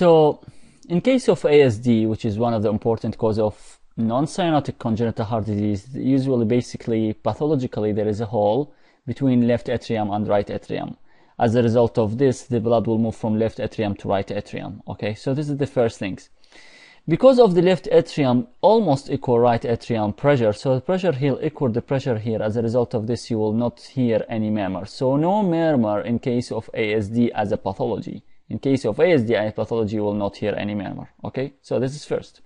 So, in case of ASD, which is one of the important cause of non-cyanotic congenital heart disease, usually basically pathologically there is a hole between left atrium and right atrium. As a result of this, the blood will move from left atrium to right atrium. Okay, so this is the first things. Because of the left atrium almost equal right atrium pressure, so the pressure here equal the pressure here. As a result of this, you will not hear any murmur. So no murmur in case of ASD as a pathology. In case of ASD as pathology, you will not hear any murmur. Okay, so this is first.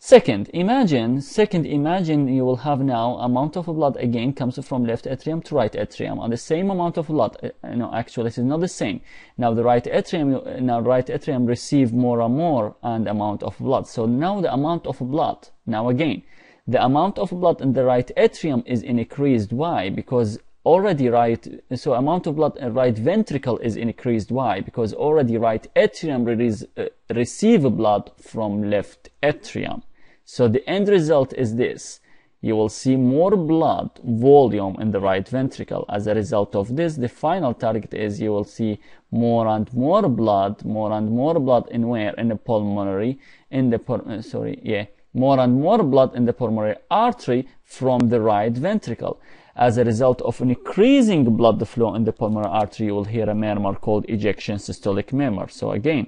Second, imagine, second, imagine you will have now amount of blood again comes from left atrium to right atrium and the same amount of blood, uh, no, actually this is not the same. Now the right atrium, now right atrium receive more and more and amount of blood. So now the amount of blood, now again, the amount of blood in the right atrium is increased. Why? Because already right, so amount of blood in right ventricle is increased. Why? Because already right atrium release, uh, receive blood from left atrium. So the end result is this. You will see more blood volume in the right ventricle. As a result of this, the final target is you will see more and more blood, more and more blood in where? In the pulmonary, in the, uh, sorry, yeah, more and more blood in the pulmonary artery from the right ventricle. As a result of an increasing blood flow in the pulmonary artery, you will hear a murmur called ejection systolic murmur. So again,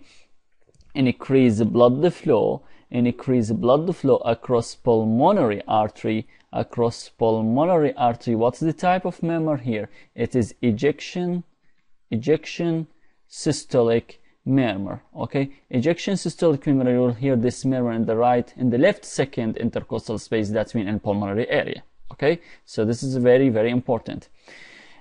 increase blood flow increase blood flow across pulmonary artery across pulmonary artery. What's the type of murmur here? It is ejection ejection systolic murmur okay? Ejection systolic murmur you will hear this murmur in the right in the left second intercostal space that's mean in pulmonary area okay so this is very very important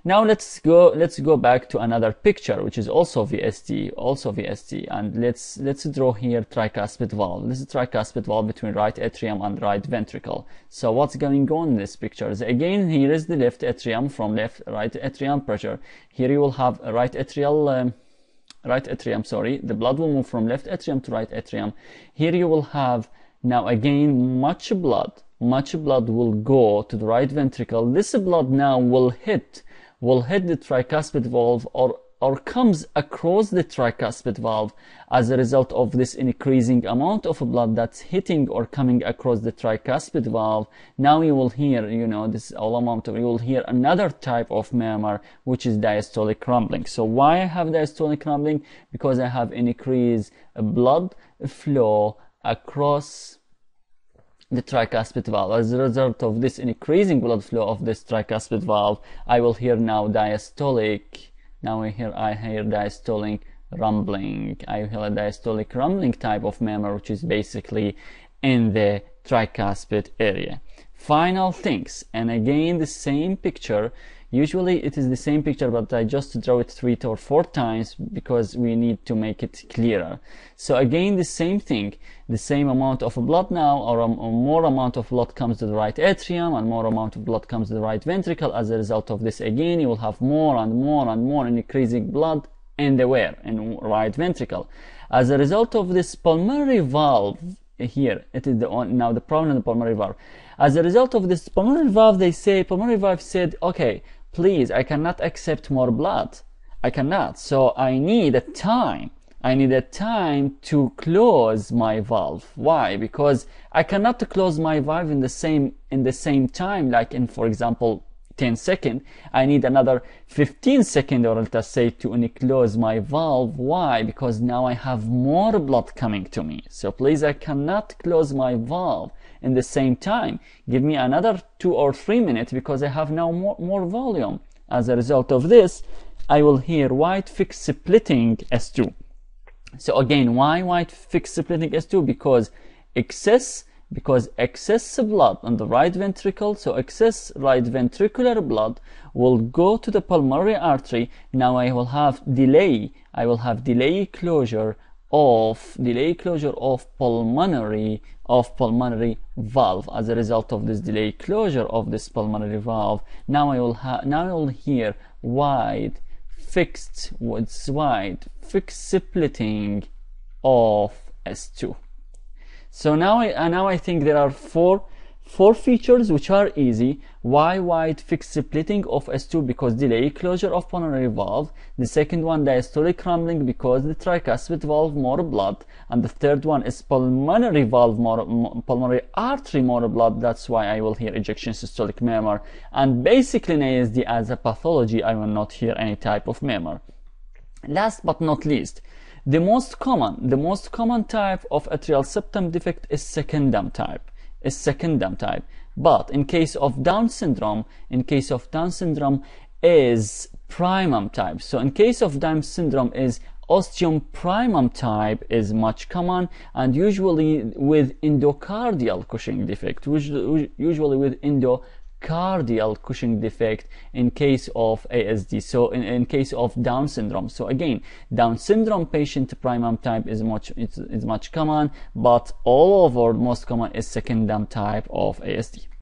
now let's go let's go back to another picture which is also VSD, also VSD, and let's let's draw here tricuspid valve. This is tricuspid valve between right atrium and right ventricle. So what's going on in this picture? So again, here is the left atrium from left right atrium pressure. Here you will have a right atrial um, right atrium, sorry, the blood will move from left atrium to right atrium. Here you will have now again much blood, much blood will go to the right ventricle. This blood now will hit will hit the tricuspid valve or or comes across the tricuspid valve as a result of this increasing amount of blood that's hitting or coming across the tricuspid valve. Now you will hear, you know, this all amount of, you will hear another type of murmur, which is diastolic rumbling. So why I have diastolic rumbling? Because I have increased blood flow across the tricuspid valve. As a result of this increasing blood flow of this tricuspid valve, I will hear now diastolic. Now I hear I hear diastolic rumbling. I hear a diastolic rumbling type of murmur, which is basically in the tricuspid area. Final things, and again the same picture Usually it is the same picture, but I just draw it three or four times because we need to make it clearer. So again, the same thing, the same amount of blood now, or, um, a, more amount of blood comes to the right atrium, and more amount of blood comes to the right ventricle. As a result of this, again, you will have more and more and more increasing blood in the where? In right ventricle. As a result of this pulmonary valve here, it is the now the problem in the pulmonary valve. As a result of this pulmonary valve, they say, pulmonary valve said, okay, please, I cannot accept more blood. I cannot. So I need a time. I need a time to close my valve. Why? Because I cannot close my valve in the same in the same time, like in, for example, 10 second. I need another 15 second or let's say to close my valve. Why? Because now I have more blood coming to me. So please, I cannot close my valve in the same time. Give me another two or three minutes because I have now more, more volume. As a result of this, I will hear wide fixed splitting S2. So again, why wide fixed splitting S2? Because excess because excess blood on the right ventricle, so excess right ventricular blood will go to the pulmonary artery. Now I will have delay, I will have delay closure of delay closure of pulmonary of pulmonary valve as a result of this delay closure of this pulmonary valve. Now I will have now I will hear wide fixed what's wide? Fixed splitting of S2 so now I uh, now I think there are four Four features which are easy. Y wide fixed splitting of S2 because delay closure of pulmonary valve. The second one diastolic rumbling because the tricuspid valve more blood. And the third one is pulmonary valve more, pulmonary artery more blood. That's why I will hear ejection systolic murmur. And basically in ASD as a pathology, I will not hear any type of murmur. Last but not least, the most common, the most common type of atrial septum defect is secundum type is secundum type. But in case of Down syndrome, in case of Down syndrome is primum type. So in case of Down syndrome is ostium primum type is much common and usually with endocardial cushion defect, usually with endo cardial cushion defect in case of ASD. So in, in case of Down syndrome. So again, Down syndrome patient primum type is much it's much common, but all over most common is secundum type of ASD.